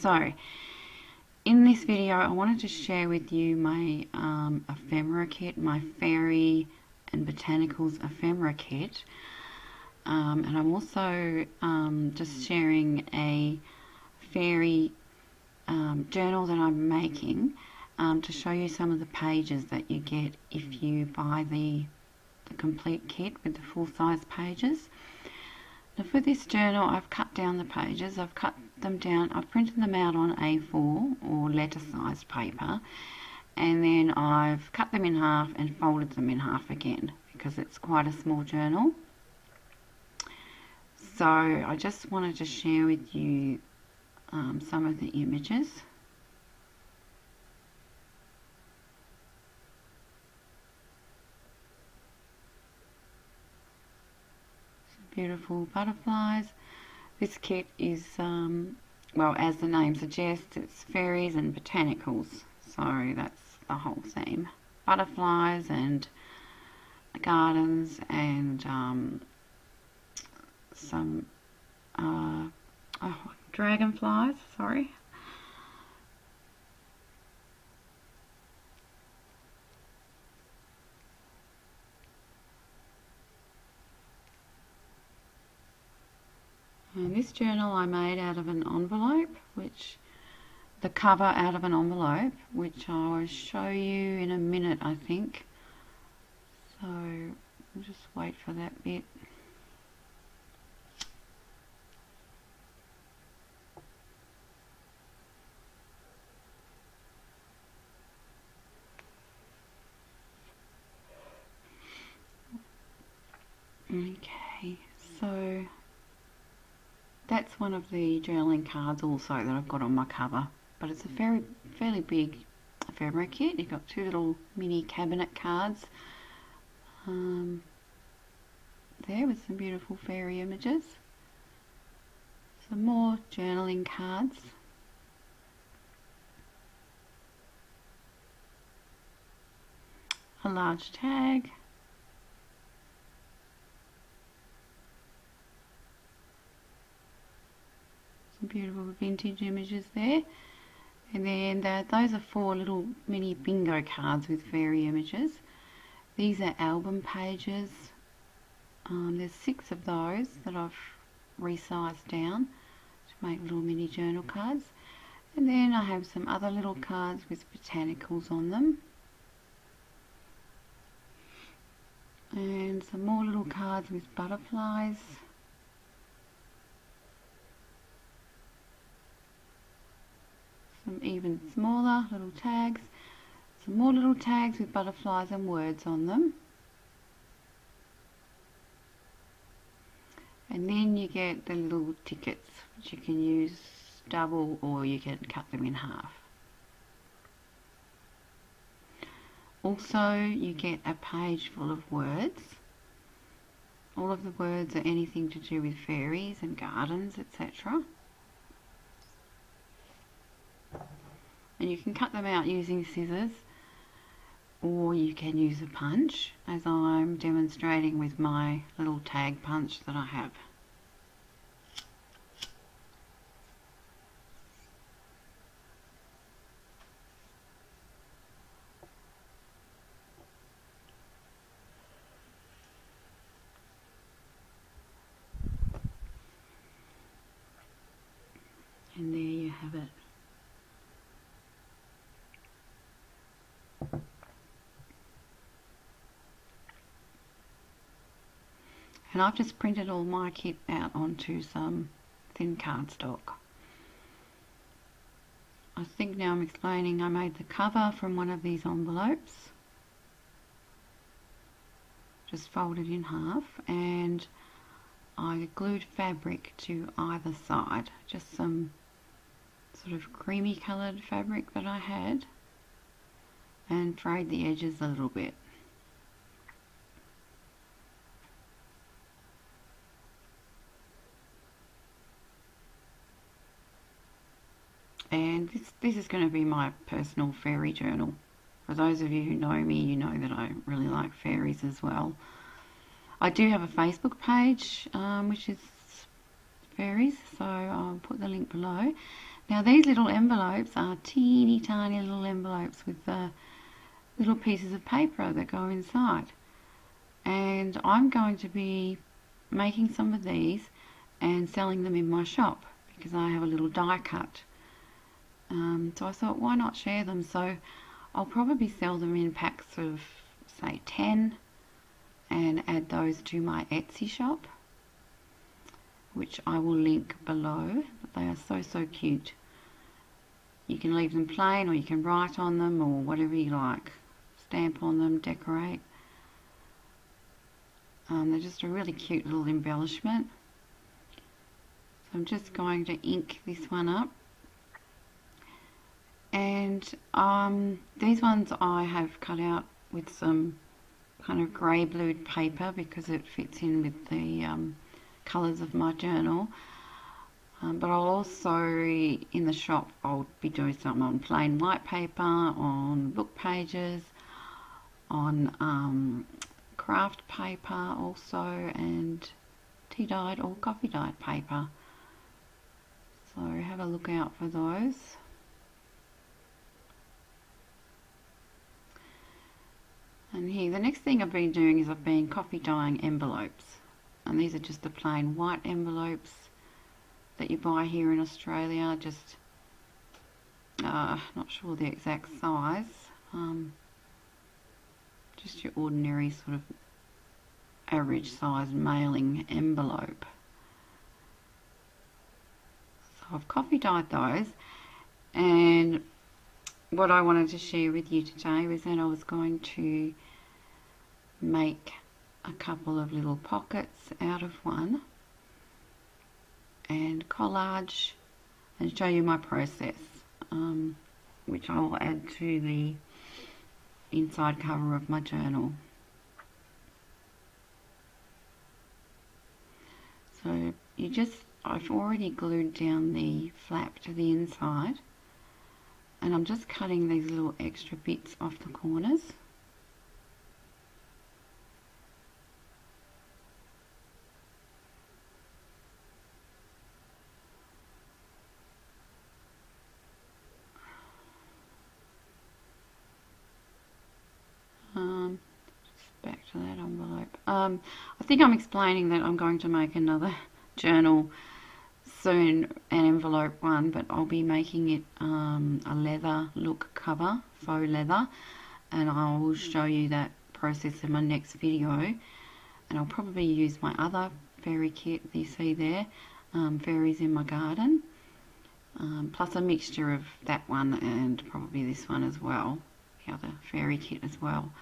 So, in this video I wanted to share with you my um, ephemera kit, my fairy and botanicals ephemera kit. Um, and I'm also um, just sharing a fairy um, journal that I'm making um, to show you some of the pages that you get if you buy the, the complete kit with the full size pages. Now for this journal I've cut down the pages, I've cut them down, I've printed them out on A4 or letter sized paper and then I've cut them in half and folded them in half again because it's quite a small journal. So I just wanted to share with you um, some of the images. Beautiful butterflies. This kit is, um, well, as the name suggests, it's fairies and botanicals. So that's the whole theme. Butterflies and gardens and um, some uh, oh, dragonflies, sorry. And this journal I made out of an envelope, which the cover out of an envelope, which I will show you in a minute, I think. So, I'll just wait for that bit. Okay, so that's one of the journaling cards also that I've got on my cover. But it's a very fairly big ephemera kit. You've got two little mini cabinet cards um, there with some beautiful fairy images. Some more journaling cards. A large tag. Beautiful vintage images there. And then the, those are four little mini bingo cards with fairy images. These are album pages. Um, there's six of those that I've resized down to make little mini journal cards. And then I have some other little cards with botanicals on them. And some more little cards with butterflies. Some even smaller little tags, some more little tags with butterflies and words on them. And then you get the little tickets, which you can use double or you can cut them in half. Also, you get a page full of words. All of the words are anything to do with fairies and gardens, etc. and you can cut them out using scissors or you can use a punch as I'm demonstrating with my little tag punch that I have. And there you have it. And I've just printed all my kit out onto some thin cardstock. I think now I'm explaining I made the cover from one of these envelopes. Just folded in half and I glued fabric to either side. Just some sort of creamy coloured fabric that I had and frayed the edges a little bit this, this is going to be my personal fairy journal. For those of you who know me, you know that I really like fairies as well. I do have a Facebook page, um, which is fairies, so I'll put the link below. Now these little envelopes are teeny tiny little envelopes with uh, little pieces of paper that go inside. And I'm going to be making some of these and selling them in my shop because I have a little die cut. Um, so I thought why not share them? So I'll probably sell them in packs of say 10 and add those to my Etsy shop which I will link below. They are so so cute. You can leave them plain or you can write on them or whatever you like. Stamp on them decorate. Um, they're just a really cute little embellishment. So I'm just going to ink this one up and um, these ones I have cut out with some kind of grey blued paper because it fits in with the um, colours of my journal. Um, but I'll also in the shop I'll be doing something on plain white paper on book pages on um, craft paper also and tea dyed or coffee dyed paper. So have a look out for those And here, the next thing I've been doing is I've been coffee dyeing envelopes. And these are just the plain white envelopes that you buy here in Australia. Just, uh, not sure the exact size. Um, just your ordinary sort of average size mailing envelope. So I've coffee dyed those and what I wanted to share with you today was that I was going to make a couple of little pockets out of one and collage and show you my process um, which I will add to the inside cover of my journal. So you just, I've already glued down the flap to the inside and I'm just cutting these little extra bits off the corners um, back to that envelope um, I think I'm explaining that I'm going to make another journal soon an envelope one but I'll be making it um, a leather look cover faux leather and I will show you that process in my next video. And I'll probably use my other fairy kit you see there um, fairies in my garden um, plus a mixture of that one and probably this one as well the other fairy kit as well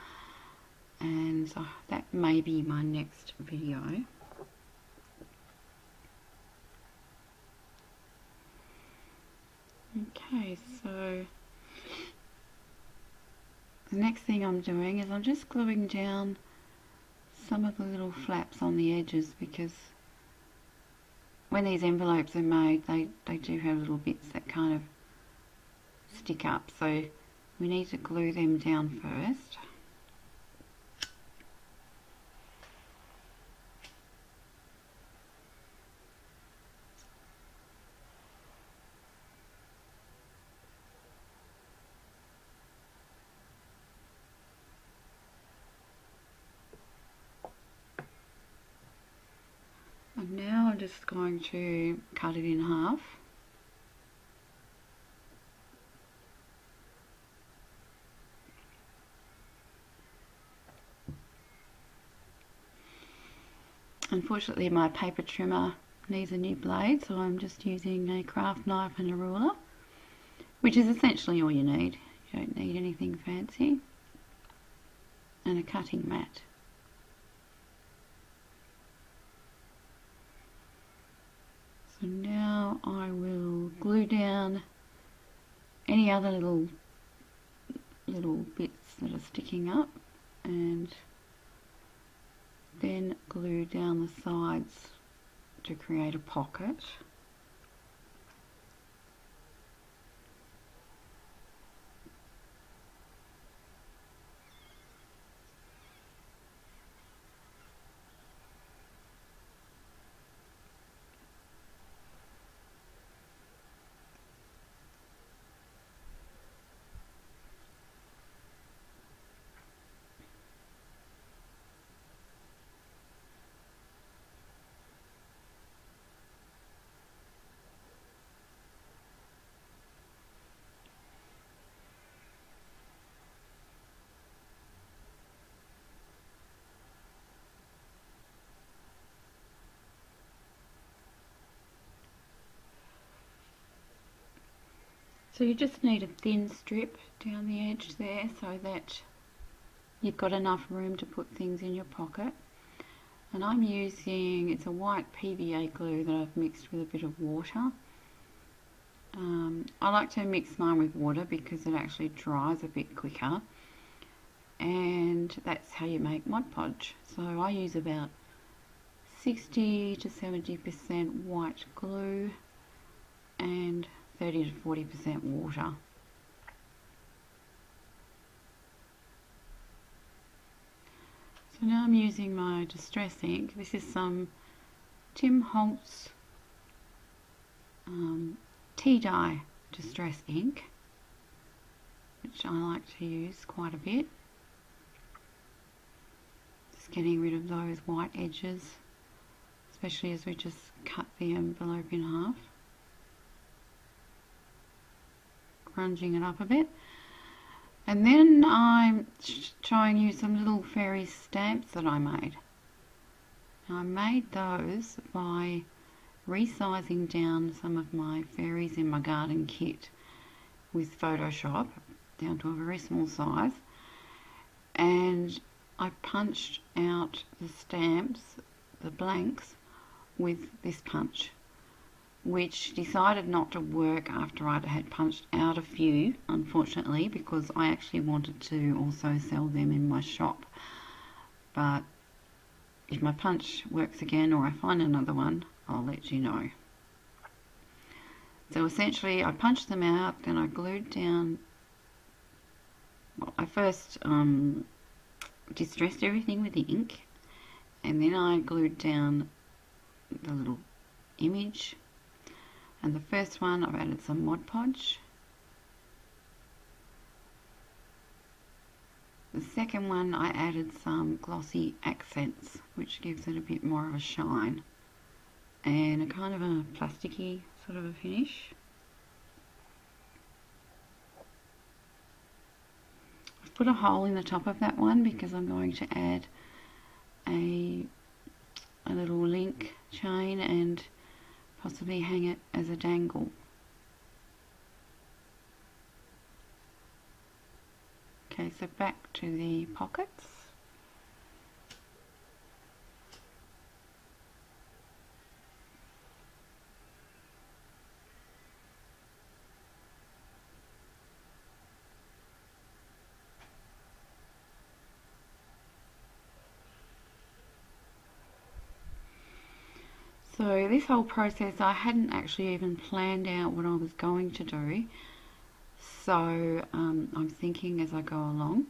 and so that may be my next video Okay, so the next thing I'm doing is I'm just gluing down some of the little flaps on the edges because when these envelopes are made they, they do have little bits that kind of stick up so we need to glue them down first. And now I'm going to cut it in half. Unfortunately my paper trimmer needs a new blade so I'm just using a craft knife and a ruler which is essentially all you need. You don't need anything fancy and a cutting mat. So now I will glue down any other little little bits that are sticking up and then glue down the sides to create a pocket. So you just need a thin strip down the edge there so that you've got enough room to put things in your pocket. And I'm using, it's a white PVA glue that I've mixed with a bit of water. Um, I like to mix mine with water because it actually dries a bit quicker. And that's how you make Mod Podge. So I use about 60 to 70% white glue and 30 to 40% water. So now I'm using my distress ink. This is some Tim Holtz um, tea dye distress ink, which I like to use quite a bit. Just getting rid of those white edges, especially as we just cut the envelope in half. Grunging it up a bit. And then I'm showing you some little fairy stamps that I made. I made those by resizing down some of my fairies in my garden kit with Photoshop down to a very small size and I punched out the stamps, the blanks, with this punch which decided not to work after I had punched out a few, unfortunately, because I actually wanted to also sell them in my shop. But if my punch works again or I find another one, I'll let you know. So essentially I punched them out, then I glued down, well, I first um, distressed everything with the ink, and then I glued down the little image and the first one I've added some Mod Podge. The second one I added some glossy accents which gives it a bit more of a shine and a kind of a plasticky sort of a finish. I've put a hole in the top of that one because I'm going to add a little link chain and possibly hang it as a dangle. Okay, so back to the pockets. So this whole process I hadn't actually even planned out what I was going to do. So um, I'm thinking as I go along.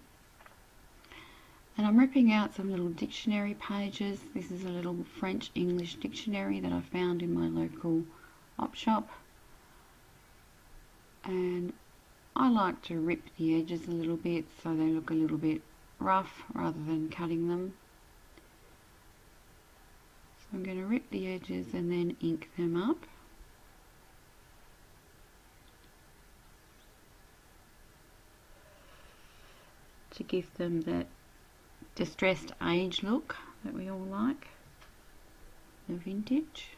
And I'm ripping out some little dictionary pages. This is a little French English dictionary that I found in my local op shop. And I like to rip the edges a little bit so they look a little bit rough rather than cutting them. I'm going to rip the edges and then ink them up. to give them that distressed age look that we all like, the vintage.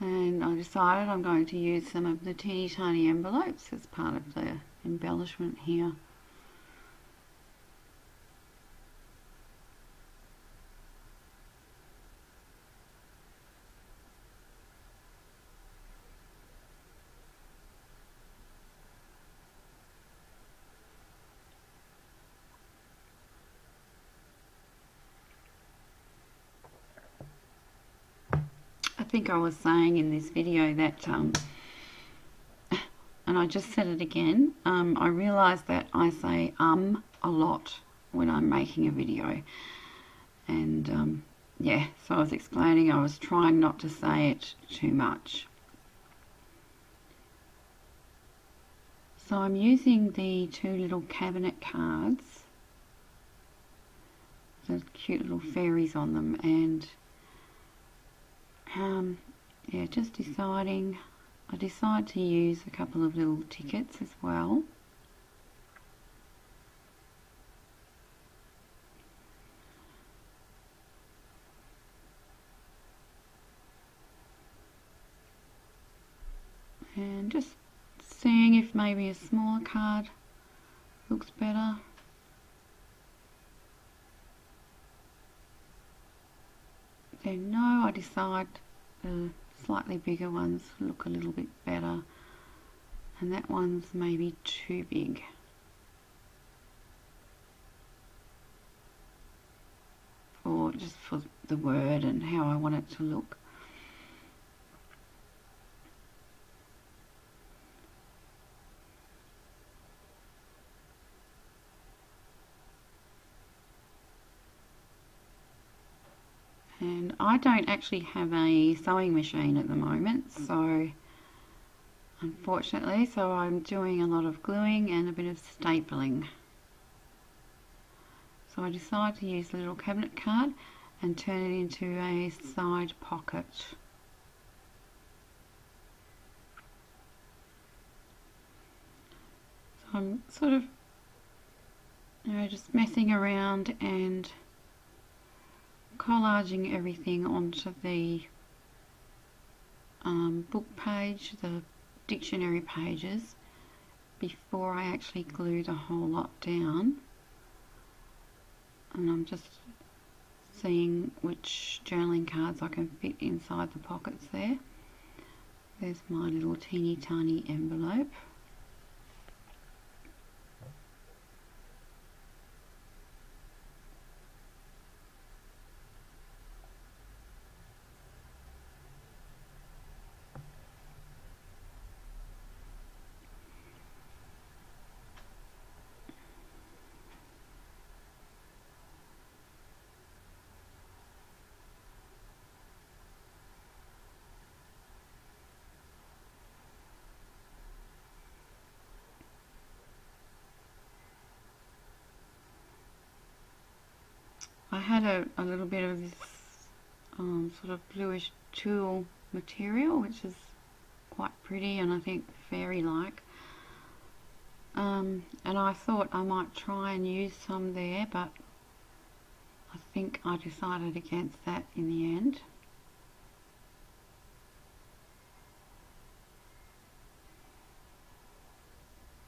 And I decided I'm going to use some of the teeny tiny envelopes as part of the embellishment here. Think I was saying in this video that, um, and I just said it again, um, I realised that I say um a lot when I'm making a video. And um, yeah, so I was explaining I was trying not to say it too much. So I'm using the two little cabinet cards, the cute little fairies on them, and um, yeah, just deciding. I decide to use a couple of little tickets as well. And just seeing if maybe a smaller card looks better. Then no, I decide the slightly bigger ones look a little bit better and that one's maybe too big. Or just for the word and how I want it to look. and I don't actually have a sewing machine at the moment so unfortunately so I'm doing a lot of gluing and a bit of stapling. So I decided to use the little cabinet card and turn it into a side pocket. So I'm sort of you know just messing around and collaging everything onto the um, book page, the dictionary pages, before I actually glue the whole lot down. And I'm just seeing which journaling cards I can fit inside the pockets there. There's my little teeny tiny envelope. Had a, a little bit of this um, sort of bluish tulle material which is quite pretty and I think fairy-like um, and I thought I might try and use some there but I think I decided against that in the end.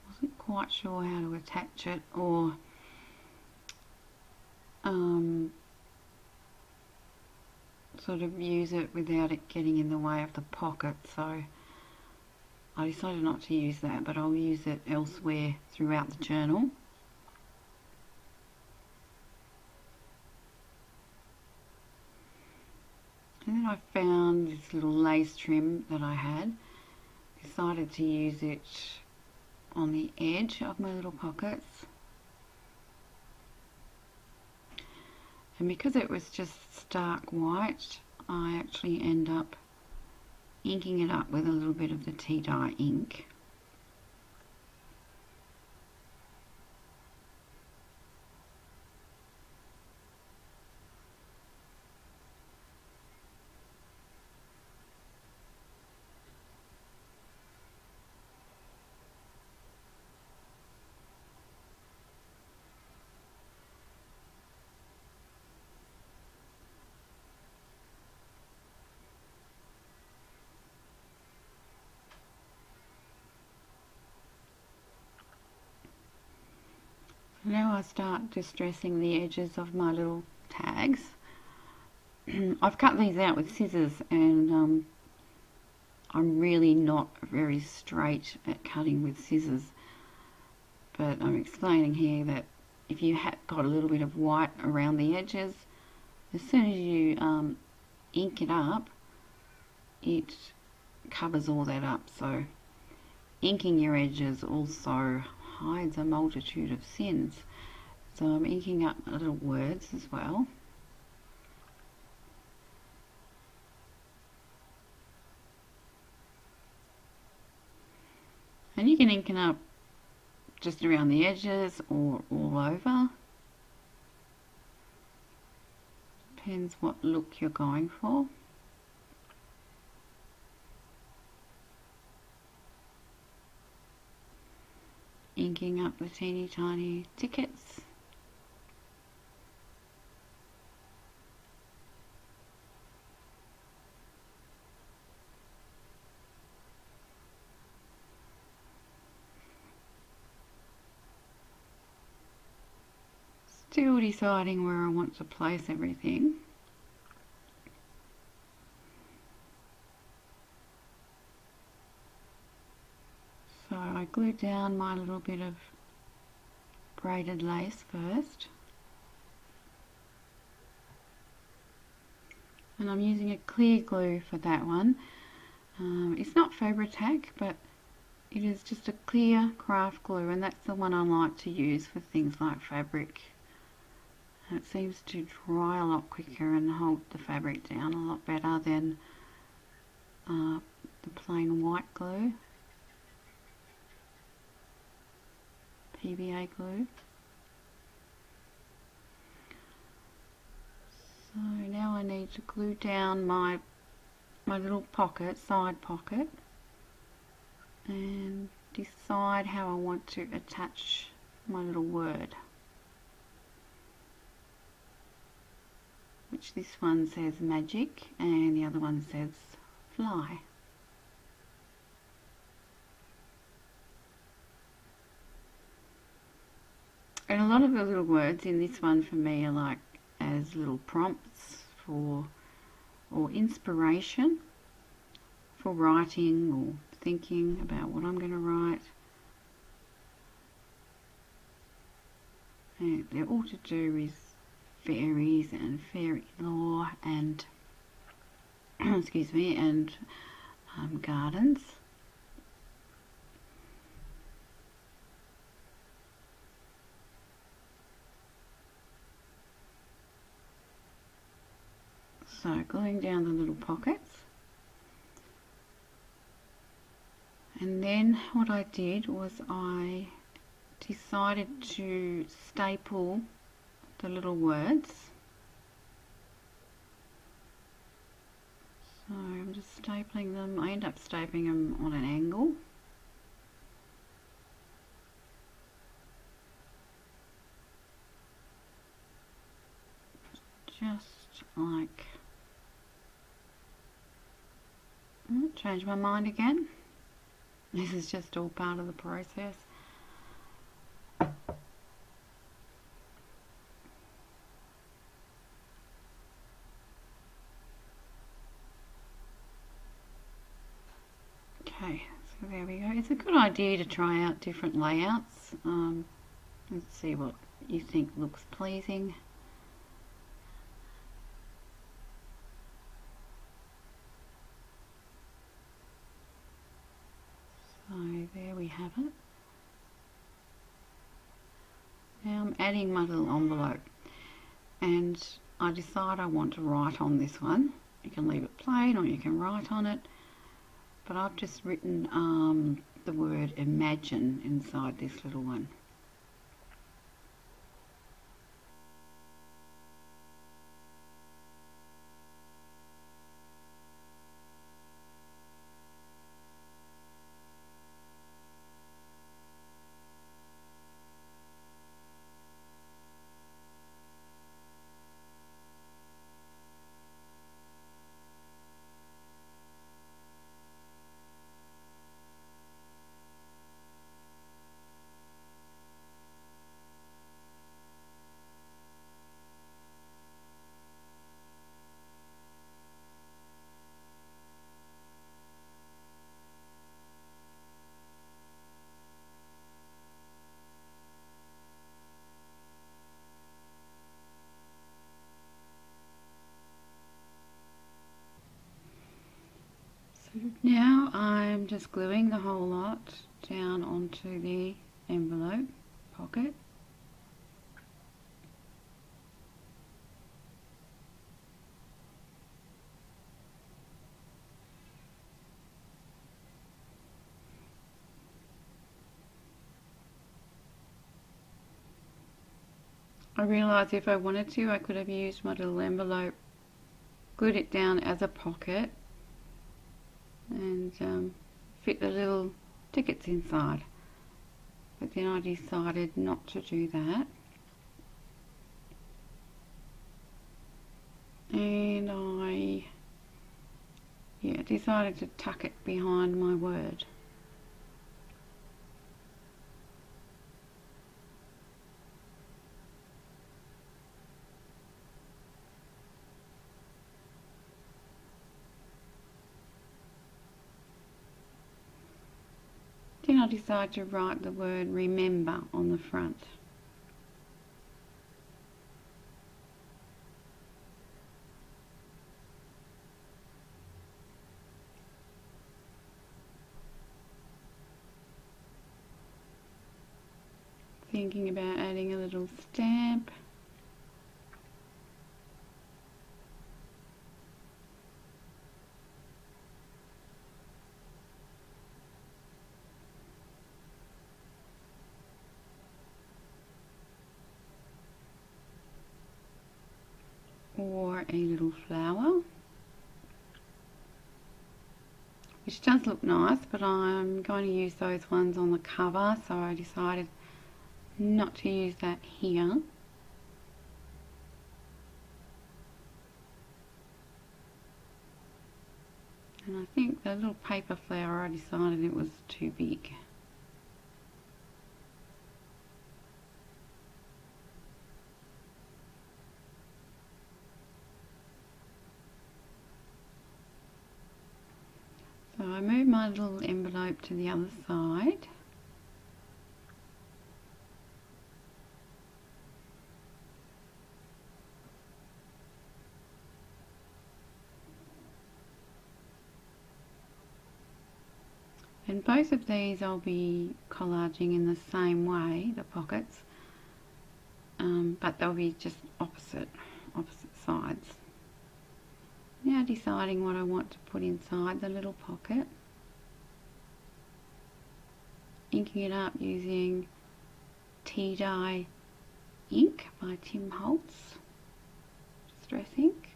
wasn't quite sure how to attach it or um, sort of use it without it getting in the way of the pocket. So I decided not to use that but I'll use it elsewhere throughout the journal. And then I found this little lace trim that I had decided to use it on the edge of my little pockets and because it was just stark white I actually end up inking it up with a little bit of the tea dye ink Now I start distressing the edges of my little tags. I've cut these out with scissors and um, I'm really not very straight at cutting with scissors but I'm explaining here that if you have got a little bit of white around the edges as soon as you um, ink it up it covers all that up so inking your edges also hides a multitude of sins. So I'm inking up little words as well. And you can ink it up just around the edges or all over. Depends what look you're going for. inking up the teeny tiny tickets. Still deciding where I want to place everything. Glue down my little bit of braided lace first. And I'm using a clear glue for that one. Um, it's not Fabri-Tac, but it is just a clear craft glue and that's the one I like to use for things like fabric. it seems to dry a lot quicker and hold the fabric down a lot better than uh, the plain white glue. PVA glue. So now I need to glue down my my little pocket, side pocket and decide how I want to attach my little word. Which this one says magic and the other one says fly. And a lot of the little words in this one for me are like as little prompts for or inspiration for writing or thinking about what I'm going to write. And they're all to do with fairies and fairy lore and excuse me and um, gardens. So gluing down the little pockets. And then what I did was I decided to staple the little words. So I'm just stapling them. I end up stapling them on an angle. Just like change my mind again. This is just all part of the process. Okay, so there we go. It's a good idea to try out different layouts. Um, let's see what you think looks pleasing. there we have it. Now I'm adding my little envelope and I decide I want to write on this one. You can leave it plain or you can write on it but I've just written um, the word imagine inside this little one. Now I'm just gluing the whole lot down onto the envelope pocket. I realised if I wanted to I could have used my little envelope, glued it down as a pocket and um, fit the little tickets inside. But then I decided not to do that. And I yeah decided to tuck it behind my word I decided to write the word remember on the front. Thinking about adding a little stamp. or a little flower which does look nice but I'm going to use those ones on the cover so I decided not to use that here. And I think the little paper flower I decided it was too big So I move my little envelope to the other side. And both of these I'll be collaging in the same way, the pockets, um, but they'll be just opposite, opposite sides. Now deciding what I want to put inside the little pocket. Inking it up using tea dye ink by Tim Holtz, Distress ink.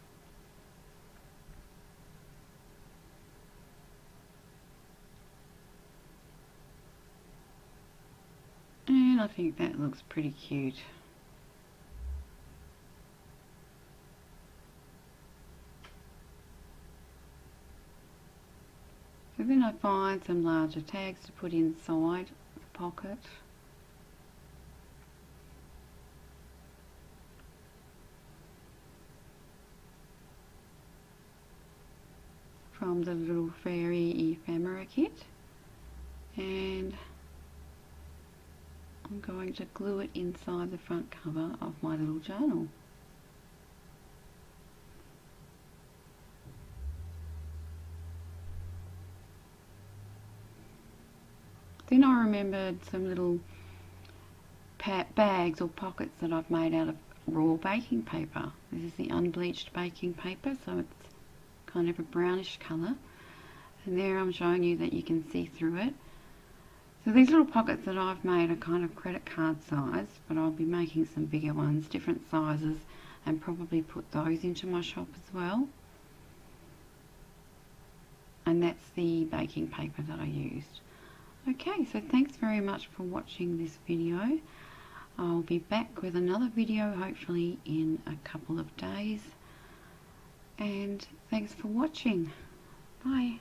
And I think that looks pretty cute. Then I find some larger tags to put inside the pocket. From the little fairy ephemera kit and I'm going to glue it inside the front cover of my little journal. Then I remembered some little bags or pockets that I've made out of raw baking paper. This is the unbleached baking paper, so it's kind of a brownish colour. And there I'm showing you that you can see through it. So these little pockets that I've made are kind of credit card size, but I'll be making some bigger ones, different sizes, and probably put those into my shop as well. And that's the baking paper that I used. Okay, so thanks very much for watching this video. I'll be back with another video hopefully in a couple of days. And thanks for watching. Bye.